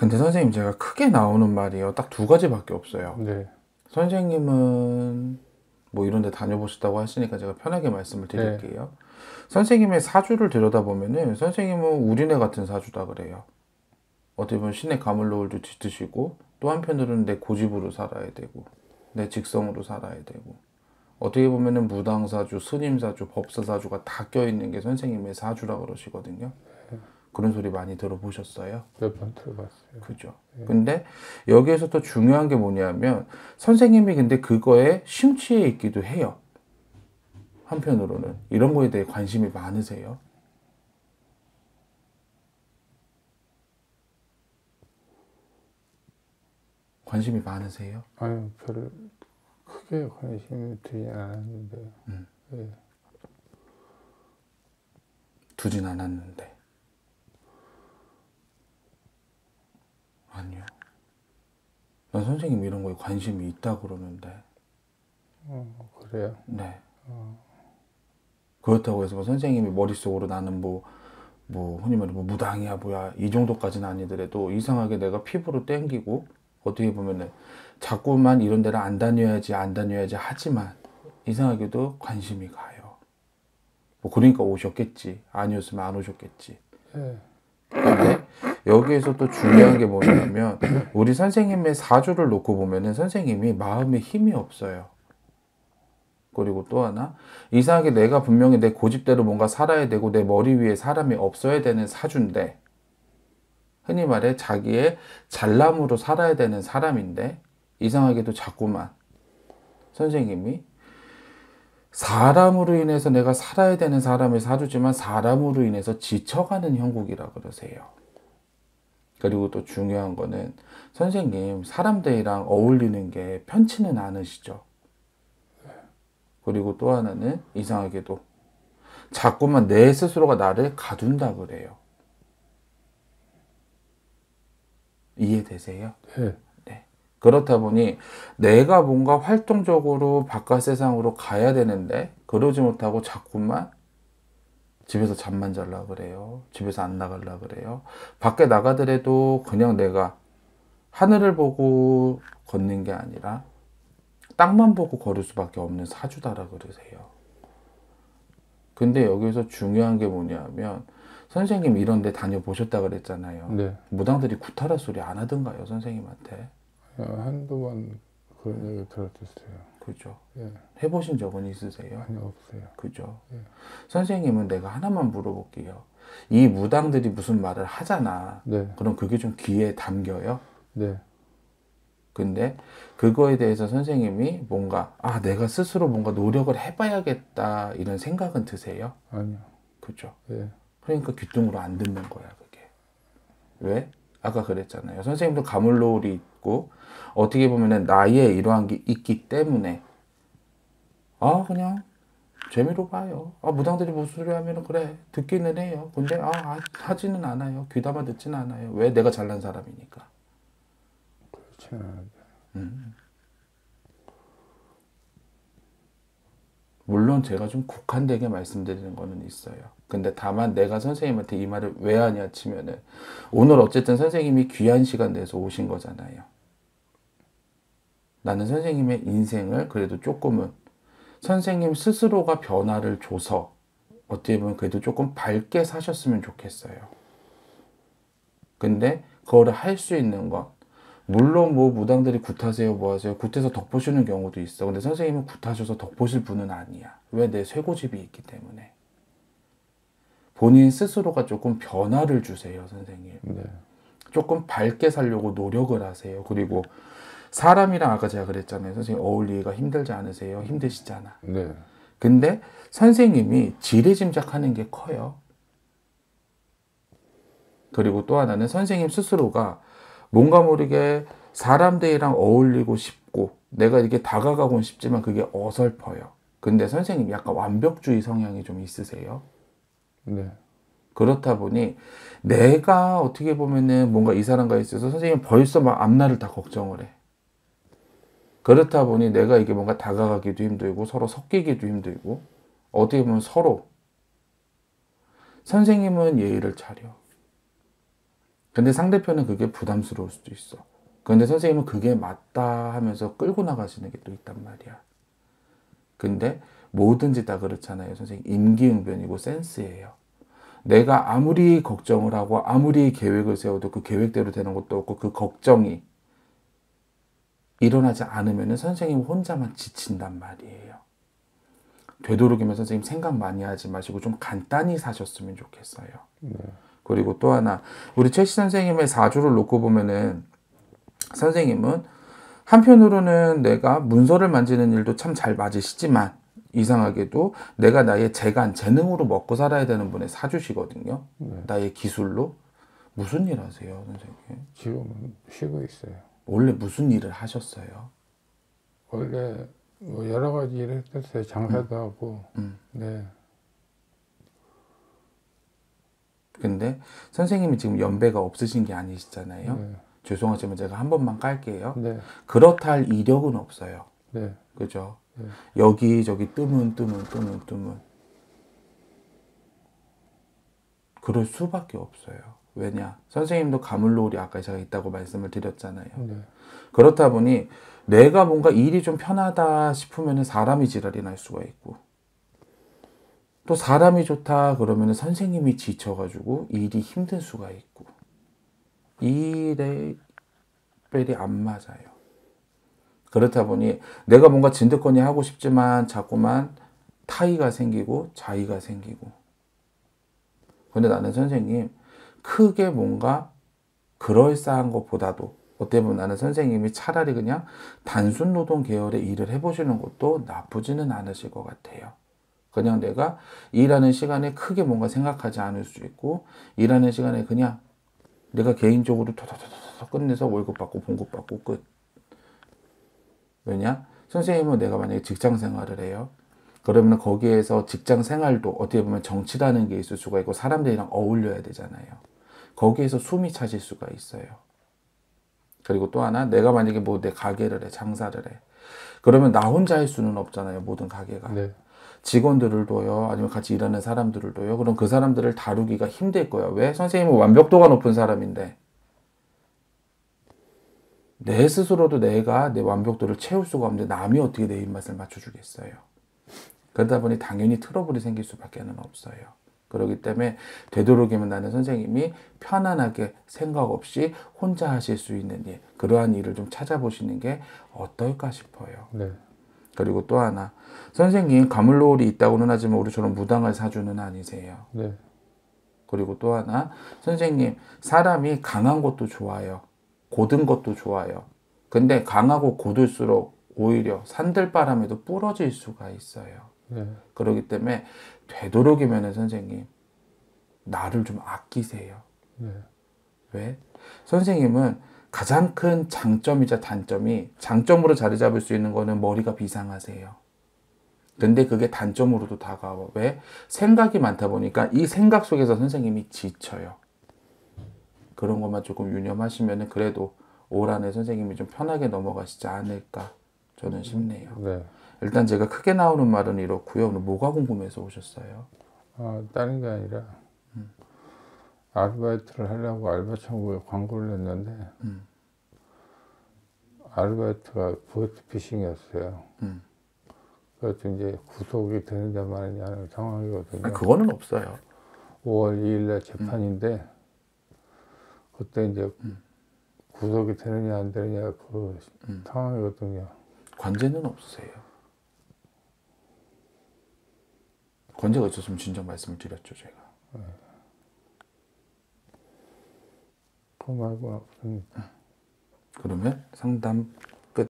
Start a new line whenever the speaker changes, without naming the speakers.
근데 선생님 제가 크게 나오는 말이요. 딱 두 가지밖에 없어요.
네.
선생님은 뭐 이런 데 다녀보셨다고 하시니까 제가 편하게 말씀을 드릴게요. 선생님의 사주를 들여다보면은 선생님은 우리네 같은 사주다 그래요. 어떻게 보면 신의 가물노을도 뒤트시고 또 한편으로는 내 고집으로 살아야 되고 내 직성으로 살아야 되고 어떻게 보면은 무당사주, 스님사주, 법사사주가 다 껴있는 게 선생님의 사주라 그러시거든요. 그런 소리 많이 들어보셨어요?
몇 번 들어봤어요.
그죠. 근데 여기에서 또 중요한 게 뭐냐면 선생님이 근데 그거에 심취해 있기도 해요. 한편으로는 이런 거에 대해 관심이 많으세요. 관심이 많으세요?
아니 별로 크게 관심이 들지 않았는데.
음.
예.
두진 않았는데. 아니요. 난 선생님 이런 거에 관심이 있다 그러는데.
어, 그래요.
네.
어,
그렇다고 해서 뭐 선생님이 머릿속으로 나는 뭐, 뭐, 흔히 말해 뭐 무당이야, 뭐야, 이 정도까지는 아니더라도 이상하게 내가 피부로 땡기고 어떻게 보면은 자꾸만 이런 데를 안 다녀야지, 안 다녀야지 하지만 이상하게도 관심이 가요. 뭐, 그러니까 오셨겠지. 아니었으면 안 오셨겠지.
예.
근데 여기에서 또 중요한 게 뭐냐면 우리 선생님의 사주를 놓고 보면은 선생님이 마음에 힘이 없어요. 그리고 또 하나 이상하게 내가 분명히 내 고집대로 뭔가 살아야 되고 내 머리 위에 사람이 없어야 되는 사주인데 흔히 말해 자기의 잘남으로 살아야 되는 사람인데 이상하게도 자꾸만 선생님이 사람으로 인해서 내가 살아야 되는 사람을 사주지만 사람으로 인해서 지쳐가는 형국이라 그러세요. 그리고 또 중요한 거는 선생님 사람들이랑 어울리는 게 편치는 않으시죠. 그리고 또 하나는 이상하게도 자꾸만 내 스스로가 나를 가둔다 그래요. 이해되세요?
예.
그렇다 보니 내가 뭔가 활동적으로 바깥 세상으로 가야 되는데 그러지 못하고 자꾸만 집에서 잠만 잘라 그래요. 집에서 안 나갈라 그래요. 밖에 나가더라도 그냥 내가 하늘을 보고 걷는 게 아니라 땅만 보고 걸을 수밖에 없는 사주다라 그러세요. 근데 여기서 중요한 게 뭐냐면 선생님 이런 데 다녀보셨다 그랬잖아요.
네.
무당들이 구타라 소리 안 하던가요, 선생님한테?
어, 한두 번 그런 얘기 들었었어요.
그죠.
예.
해보신 적은 있으세요?
아니 없어요.
그죠.
예.
선생님은 내가 하나만 물어볼게요. 이 무당들이 무슨 말을 하잖아.
네.
그럼 그게 좀 귀에 담겨요?
네.
근데 그거에 대해서 선생님이 뭔가, 아, 내가 스스로 뭔가 노력을 해봐야겠다, 이런 생각은 드세요?
아니요.
그죠.
예.
그러니까 귀뚱으로 안 듣는 거야, 그게. 왜? 아까 그랬잖아요. 선생님도 가물노을이 있고, 어떻게 보면은 나의 이러한 게 있기 때문에, 아, 그냥 재미로 봐요. 아, 무당들이 무슨 소리 하면은 그래, 듣기는 해요. 근데, 아, 아, 하지는 않아요. 귀담아 듣지는 않아요. 왜? 내가 잘난 사람이니까.
않은데.
음. 물론 제가 좀 국한되게 말씀드리는 거는 있어요. 근데 다만 내가 선생님한테 이 말을 왜 하냐 치면은 오늘 어쨌든 선생님이 귀한 시간 내서 오신 거잖아요. 나는 선생님의 인생을 그래도 조금은 선생님 스스로가 변화를 줘서 어떻게 보면 그래도 조금 밝게 사셨으면 좋겠어요. 근데 그거를 할 수 있는 건 물론 뭐 무당들이 굿하세요 뭐 하세요 굿해서 덕 보시는 경우도 있어 근데 선생님은 굿하셔서 덕 보실 분은 아니야 왜 내 쇠고집이 있기 때문에 본인 스스로가 조금 변화를 주세요 선생님
네.
조금 밝게 살려고 노력을 하세요 그리고 사람이랑 아까 제가 그랬잖아요 선생님 어울리기가 힘들지 않으세요 힘드시잖아
네.
근데 선생님이 지레짐작하는 게 커요. 그리고 또 하나는 선생님 스스로가 뭔가 모르게 사람들이랑 어울리고 싶고 내가 이렇게 다가가곤 싶지만 그게 어설퍼요. 근데 선생님 약간 완벽주의 성향이 좀 있으세요.
네.
그렇다 보니 내가 어떻게 보면은 뭔가 이 사람과 있어서 선생님 벌써 막 앞날을 다 걱정을 해. 그렇다 보니 내가 이게 뭔가 다가가기도 힘들고 서로 섞이기도 힘들고 어떻게 보면 서로 선생님은 예의를 차려. 근데 상대편은 그게 부담스러울 수도 있어. 근데 선생님은 그게 맞다 하면서 끌고 나가시는 게 또 있단 말이야. 근데 뭐든지 다 그렇잖아요. 선생님 임기응변이고 센스예요. 내가 아무리 걱정을 하고 아무리 계획을 세워도 그 계획대로 되는 것도 없고 그 걱정이 일어나지 않으면 선생님 혼자만 지친단 말이에요. 되도록이면 선생님 생각 많이 하지 마시고 좀 간단히 사셨으면 좋겠어요. 그리고 또 하나 우리 최씨 선생님의 사주를 놓고 보면은 선생님은 한편으로는 내가 문서를 만지는 일도 참 잘 맞으시지만 이상하게도 내가 나의 재간 재능으로 먹고 살아야 되는 분의 사주시거든요. 나의 기술로 무슨 일 하세요, 선생님?
지금은 쉬고 있어요.
원래 무슨 일을 하셨어요?
원래 뭐 여러 가지 일을 했었어요. 장사도 하고.
음.
네.
근데 선생님이 지금 연배가 없으신 게 아니시잖아요.
네.
죄송하지만 제가 한 번만 깔게요.
네.
그렇다 할 이력은 없어요.
네.
그죠?
네.
여기저기 뜨문 뜨문 뜨문 뜨문 그럴 수밖에 없어요. 왜냐? 선생님도 가물노을이 아까 제가 있다고 말씀을 드렸잖아요.
네.
그렇다 보니 내가 뭔가 일이 좀 편하다 싶으면 사람이 지랄이 날 수가 있고 또 사람이 좋다 그러면 선생님이 지쳐가지고 일이 힘든 수가 있고 이 레벨이 안 맞아요. 그렇다 보니 내가 뭔가 진득거리 하고 싶지만 자꾸만 타의가 생기고 자의가 생기고 근데 나는 선생님 크게 뭔가 그럴싸한 것보다도 어떻게 보면 나는 선생님이 차라리 그냥 단순 노동 계열의 일을 해보시는 것도 나쁘지는 않으실 것 같아요. 그냥 내가 일하는 시간에 크게 뭔가 생각하지 않을 수 있고 일하는 시간에 그냥 내가 개인적으로 토토토토 끝내서 월급 받고 봉급 받고 끝. 왜냐? 선생님은 내가 만약에 직장 생활을 해요. 그러면 거기에서 직장 생활도 어떻게 보면 정치라는 게 있을 수가 있고 사람들이랑 어울려야 되잖아요. 거기에서 숨이 차질 수가 있어요. 그리고 또 하나 내가 만약에 뭐 내 가게를 해 장사를 해 그러면 나 혼자 할 수는 없잖아요 모든 가게가
네.
직원들을 둬요 아니면 같이 일하는 사람들을 둬요 그럼 그 사람들을 다루기가 힘들 거야 왜 선생님은 완벽도가 높은 사람인데 내 스스로도 내가 내 완벽도를 채울 수가 없는데 남이 어떻게 내 입맛을 맞춰주겠어요 그러다 보니 당연히 트러블이 생길 수밖에 는 없어요 그렇기 때문에 되도록이면 나는 선생님이 편안하게 생각 없이 혼자 하실 수 있는 일, 그러한 일을 좀 찾아보시는 게 어떨까 싶어요.
네.
그리고 또 하나, 선생님 가물노을이 있다고는 하지만 우리처럼 무당할 사주는 아니세요.
네.
그리고 또 하나, 선생님 사람이 강한 것도 좋아요. 고든 것도 좋아요. 근데 강하고 고들수록 오히려 산들바람에도 부러질 수가 있어요.
네.
그렇기 때문에 되도록이면 선생님 나를 좀 아끼세요.
네.
왜? 선생님은 가장 큰 장점이자 단점이 장점으로 자리 잡을 수 있는 거는 머리가 비상하세요. 근데 그게 단점으로도 다가와. 왜? 생각이 많다 보니까 이 생각 속에서 선생님이 지쳐요. 그런 것만 조금 유념하시면 그래도 올 한해 선생님이 좀 편하게 넘어가시지 않을까 저는 싶네요.
네.
일단 제가 크게 나오는 말은 이렇고요. 오늘 뭐가 궁금해서 오셨어요?
아, 다른 게 아니라
음.
아르바이트를 하려고 알바천국에 광고를 냈는데
음.
아르바이트가 보이스피싱이었어요.
음.
그래서 이제 구속이 되느냐 마느냐 하는 상황이거든요.
아니, 그거는 없어요.
5월 2일 날 재판인데 그때 이제 구속이 되느냐 안 되느냐 그
음.
상황이거든요.
관제는 없으세요. 관제가 있었으면 진작 말씀을 드렸죠, 제가.
그 말고 없습니다.
그러면 상담